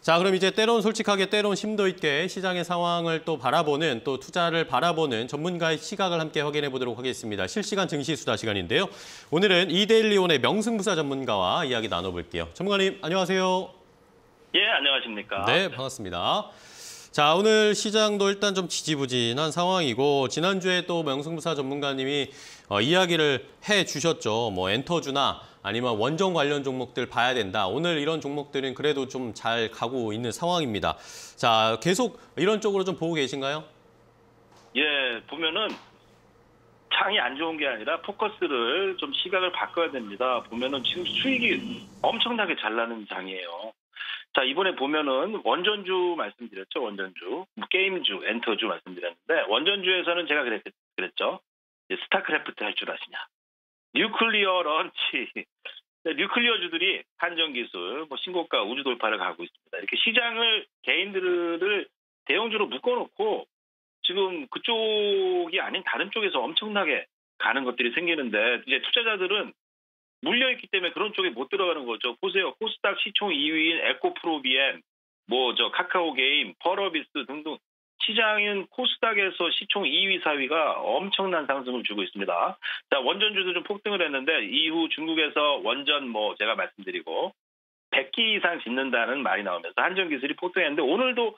자, 그럼 이제 때론 솔직하게 때론 심도 있게 시장의 상황을 또 바라보는 또 투자를 바라보는 전문가의 시각을 함께 확인해 보도록 하겠습니다. 실시간 증시 수다 시간인데요. 오늘은 이데일리온의 명승부사 전문가와 이야기 나눠볼게요. 전문가님, 안녕하세요. 예, 안녕하십니까. 네, 반갑습니다. 자, 오늘 시장도 일단 좀 지지부진한 상황이고 지난주에 또 명승부사 전문가님이 어, 이야기를 해 주셨죠. 뭐 엔터주나 아니면 원전 관련 종목들 봐야 된다. 오늘 이런 종목들은 그래도 좀 잘 가고 있는 상황입니다. 자, 계속 이런 쪽으로 좀 보고 계신가요? 예, 보면은 장이 안 좋은 게 아니라 포커스를 좀 시각을 바꿔야 됩니다. 보면은 지금 수익이 엄청나게 잘 나는 장이에요. 자, 이번에 보면은 원전주 말씀드렸죠. 원전주. 뭐 게임주, 엔터주 말씀드렸는데 원전주에서는 제가 그랬, 그랬죠. 스타크래프트 할 줄 아시냐. nuclear launch. nuclear 주들이 한전기술, 뭐 신고가 우주 돌파를 가고 있습니다. 이렇게 시장을 개인들을 대형주로 묶어놓고 지금 그쪽이 아닌 다른 쪽에서 엄청나게 가는 것들이 생기는데 이제 투자자들은 물려있기 때문에 그런 쪽에 못 들어가는 거죠. 보세요. 코스닥 시총 2위인 에코프로비엠, 뭐저 카카오 게임, 펄어비스 등등 시장인 코스닥에서 시총 2위, 4위가 엄청난 상승을 주고 있습니다. 자, 원전주도 좀 폭등을 했는데 이후 중국에서 원전 뭐 제가 말씀드리고 100기 이상 짓는다는 말이 나오면서 한전 기술이 폭등했는데 오늘도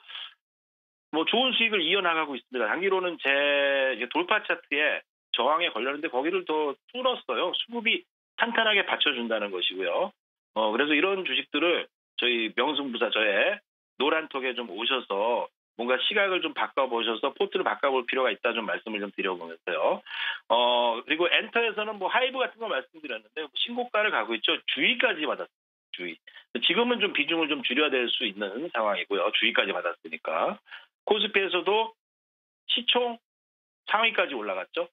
뭐 좋은 수익을 이어나가고 있습니다. 단기로는 제 돌파 차트에 저항에 걸렸는데 거기를 더 뚫었어요. 수급이 탄탄하게 받쳐준다는 것이고요. 어, 그래서 이런 주식들을 저희 명승부사 저의 노란톡에 좀 오셔서 뭔가 시각을 좀 바꿔보셔서 포트를 바꿔볼 필요가 있다 좀 말씀을 좀 드려보면서요. 어, 그리고 엔터에서는 뭐 하이브 같은 거 말씀드렸는데 뭐 신고가를 가고 있죠. 주의까지 받았어요. 주의. 지금은 좀 비중을 좀 줄여야 될 수 있는 상황이고요. 주의까지 받았으니까. 코스피에서도 시총 상위까지 올라갔죠.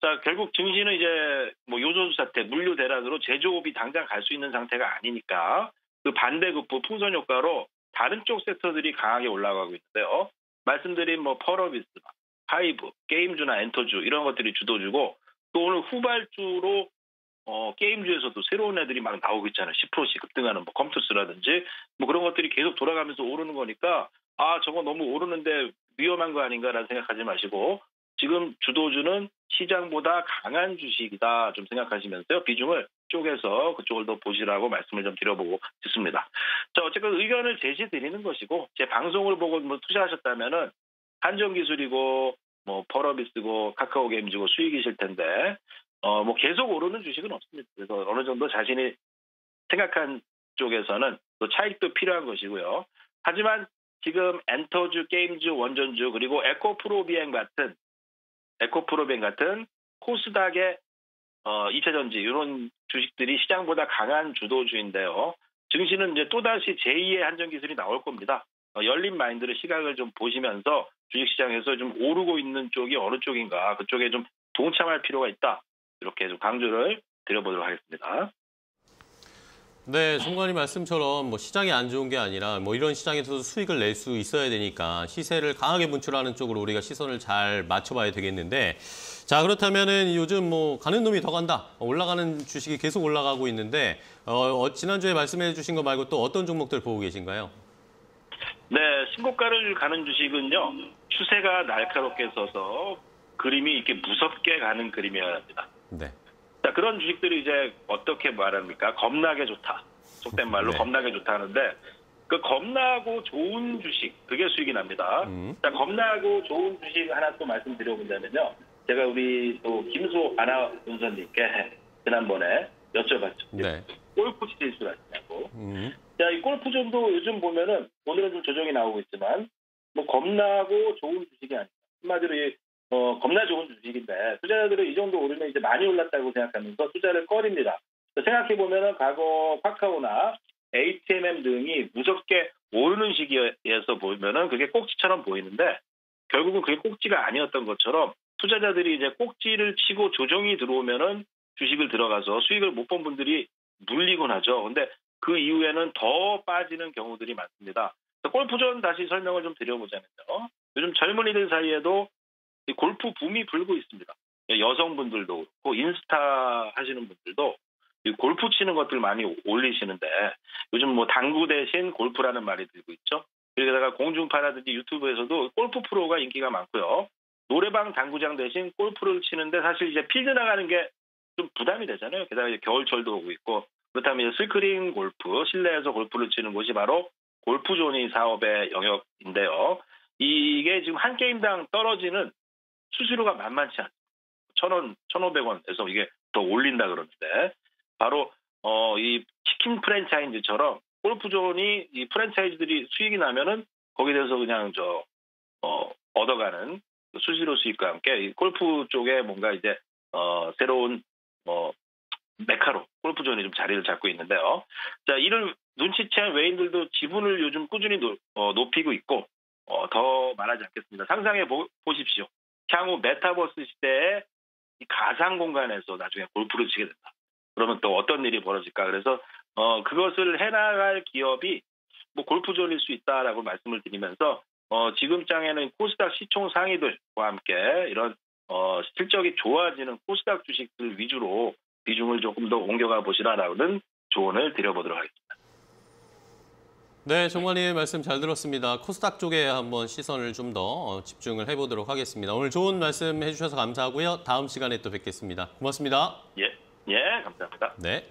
자, 결국 증시는 이제 뭐 요소수 사태, 물류 대란으로 제조업이 당장 갈 수 있는 상태가 아니니까 그 반대급부 풍선 효과로 다른 쪽 섹터들이 강하게 올라가고 있는데요. 말씀드린 뭐 펄어비스, 하이브, 게임주나 엔터주 이런 것들이 주도주고 또 오늘 후발주로 어, 게임주에서도 새로운 애들이 막 나오고 있잖아요. 10%씩 급등하는 뭐 컴투스라든지 뭐 그런 것들이 계속 돌아가면서 오르는 거니까 아 저거 너무 오르는데 위험한 거 아닌가라는 생각하지 마시고 지금 주도주는 시장보다 강한 주식이다 좀 생각하시면서요. 비중을 쪼개서 그쪽을 더 보시라고 말씀을 좀 드려보고 싶습니다. 자, 어쨌든 의견을 제시 드리는 것이고 제 방송을 보고 뭐 투자하셨다면은 한전기술이고 뭐 펄어비스고 카카오 게임즈고 수익이실 텐데 어 뭐 계속 오르는 주식은 없습니다. 그래서 어느 정도 자신이 생각한 쪽에서는 또 차익도 필요한 것이고요. 하지만 지금 엔터주, 게임주, 원전주 그리고 에코프로비행 같은 에코프로벤 같은 코스닥의 어, 2차 전지 이런 주식들이 시장보다 강한 주도주인데요. 증시는 이제 또다시 제2의 한전기술이 나올 겁니다. 어, 열린 마인드를 시각을 좀 보시면서 주식시장에서 좀 오르고 있는 쪽이 어느 쪽인가 그쪽에 좀 동참할 필요가 있다. 이렇게 좀 강조를 드려보도록 하겠습니다. 네, 총관님 말씀처럼 뭐 시장이 안 좋은 게 아니라 뭐 이런 시장에서도 수익을 낼 수 있어야 되니까 시세를 강하게 분출하는 쪽으로 우리가 시선을 잘 맞춰봐야 되겠는데 자 그렇다면은 요즘 뭐 가는 놈이 더 간다 올라가는 주식이 계속 올라가고 있는데 어, 어, 지난주에 말씀해 주신 거 말고 또 어떤 종목들 보고 계신가요? 네, 신고가를 가는 주식은요 추세가 날카롭게 서서 그림이 이렇게 무섭게 가는 그림이어야 합니다. 네. 자, 그런 주식들이 이제 어떻게 말합니까? 겁나게 좋다. 속된 말로 네. 겁나게 좋다 하는데 그 겁나고 좋은 주식 그게 수익이 납니다. 음. 자, 겁나고 좋은 주식 하나 또 말씀드려본다면요. 제가 우리 또 김수호 아나운서님께 지난번에 여쭤봤죠. 네. 골프 줄 아시냐고. 음. 자, 이 골프존도 요즘 보면은 오늘은 좀 조정이 나오고 있지만 뭐 겁나고 좋은 주식이 아니다. 한마디로 어, 겁나 좋은 주식인데 투자자들은 이 정도 오르면 이제 많이 올랐다고 생각하면서 투자를 꺼립니다. 생각해 보면은 과거 카카오나 ATMM 등이 무섭게 오르는 시기에서 보면은 그게 꼭지처럼 보이는데 결국은 그게 꼭지가 아니었던 것처럼 투자자들이 이제 꼭지를 치고 조정이 들어오면은 주식을 들어가서 수익을 못 본 분들이 물리곤 하죠. 근데 그 이후에는 더 빠지는 경우들이 많습니다. 골프 전 다시 설명을 좀 드려보자면요. 요즘 젊은이들 사이에도 골프 붐이 불고 있습니다. 여성분들도 그렇고 인스타 하시는 분들도 이 골프 치는 것들 많이 올리시는데 요즘 뭐 당구 대신 골프라는 말이 들고 있죠. 여기다가 공중파라든지 유튜브에서도 골프 프로가 인기가 많고요. 노래방 당구장 대신 골프를 치는데 사실 이제 필드 나가는 게 좀 부담이 되잖아요. 게다가 이제 겨울철도 오고 있고 그렇다면 스크린 골프 실내에서 골프를 치는 곳이 바로 골프존이 사업의 영역인데요. 이게 지금 한 게임당 떨어지는 수수료가 만만치 않습니다. 천 원, 천오백 원에서 이게 더 올린다 그러는데 바로 어, 이 치킨 프랜차이즈처럼 골프존이 이 프랜차이즈들이 수익이 나면은 거기에 대해서 그냥 저 어, 얻어가는 수수료 수익과 함께 이 골프 쪽에 뭔가 이제 어, 새로운 어, 메카로 골프존이 좀 자리를 잡고 있는데요. 자, 이를 눈치챈 외인들도 지분을 요즘 꾸준히 노, 어, 높이고 있고 어, 더 말하지 않겠습니다. 상상해 보, 보십시오. 향후 메타버스 시대에 이 가상 공간에서 나중에 골프를 치게 된다. 그러면 또 어떤 일이 벌어질까? 그래서 어, 그것을 해나갈 기업이 뭐 골프존일 수 있다라고 말씀을 드리면서 어, 지금 장에는 코스닥 시총 상위들과 함께 이런 어, 실적이 좋아지는 코스닥 주식들 위주로 비중을 조금 더 옮겨가 보시라라는 조언을 드려보도록 하겠습니다. 네, 정관님 말씀 잘 들었습니다. 코스닥 쪽에 한번 시선을 좀 더 집중을 해보도록 하겠습니다. 오늘 좋은 말씀 해주셔서 감사하고요. 다음 시간에 또 뵙겠습니다. 고맙습니다. 예, 예, 감사합니다. 네.